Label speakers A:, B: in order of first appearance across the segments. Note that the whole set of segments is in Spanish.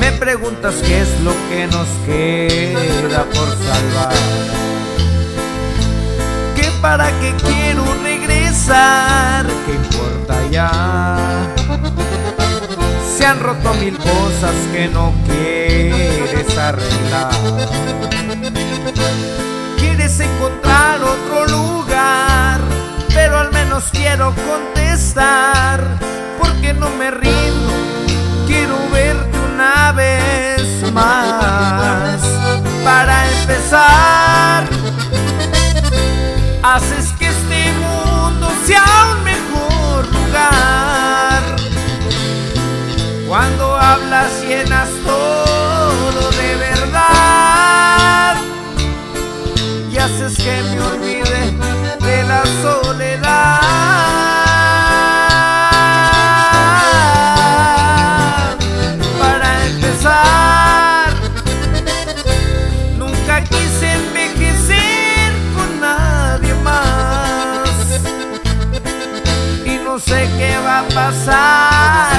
A: Me preguntas qué es lo que nos queda por salvar. Que para qué quiero regresar, qué importa ya. Se han roto mil cosas que no quieres arreglar. Quieres encontrar otro lugar, pero al menos quiero contestar haces que este mundo sea un mejor lugar. Cuando hablas qué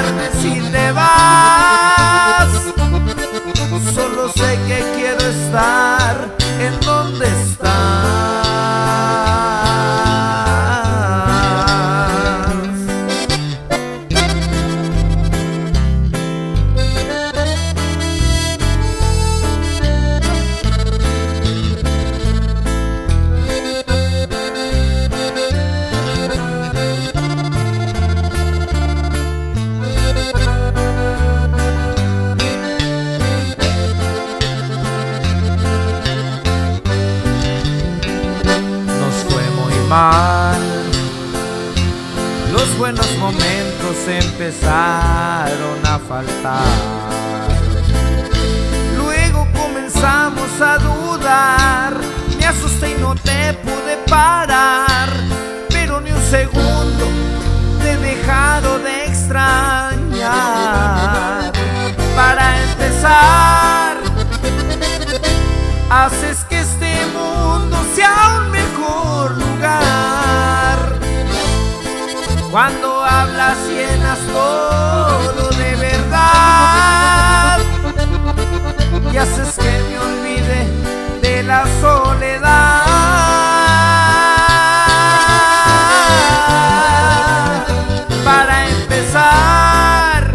A: Los buenos momentos empezaron a faltar. Luego comenzamos a dudar. Me asusté y no te pude Cuando hablas llenas todo de verdad y haces que me olvide de la soledad. Para empezar,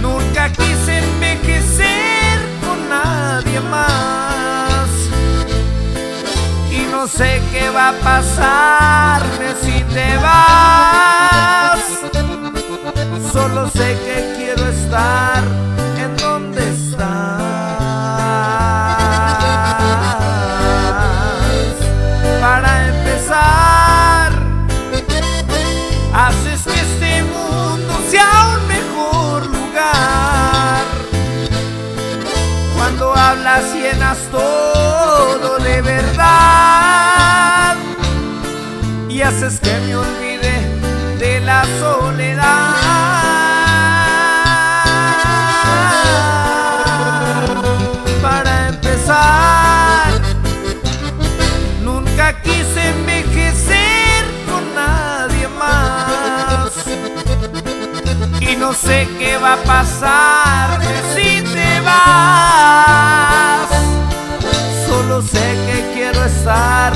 A: Nunca quise envejecer con nadie más. Y no sé qué va a pasarme si te vas. Solo sé que quiero estar en donde estás. Para empezar, haces que este mundo sea un mejor lugar. Cuando hablas llenas todo de verdad y haces que me olvide de la soledad. Para empezar, nunca quise envejecer con nadie más. Y no sé qué va a pasar si te vas. Solo sé que quiero estar